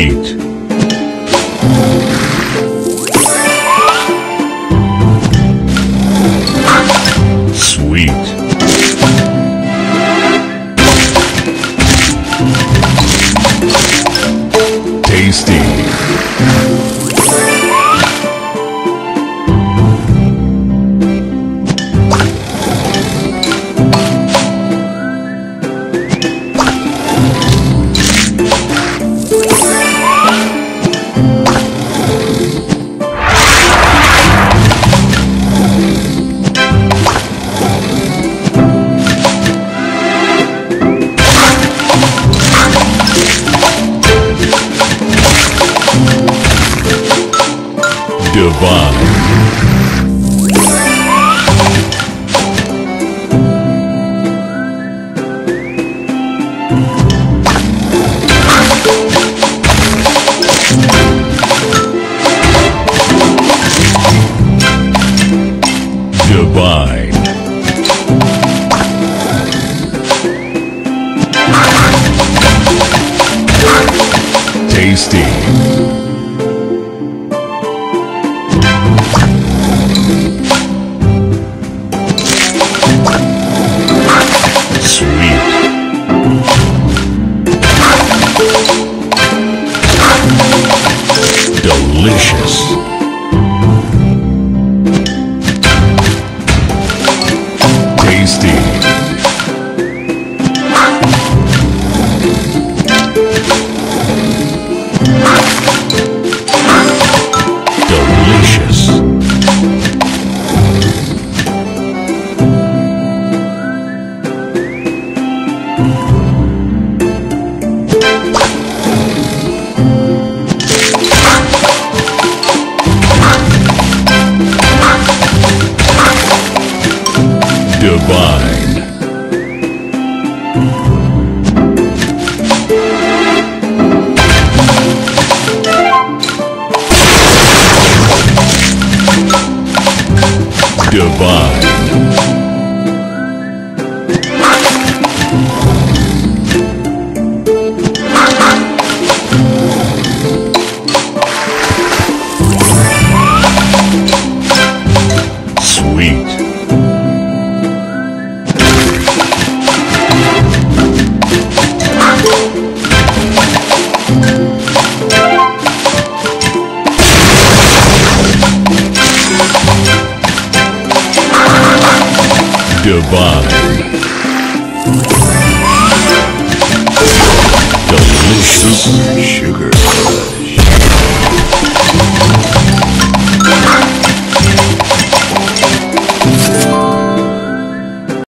Eight. Divine. Tasty. Divine. Divine. Delicious. Sugar.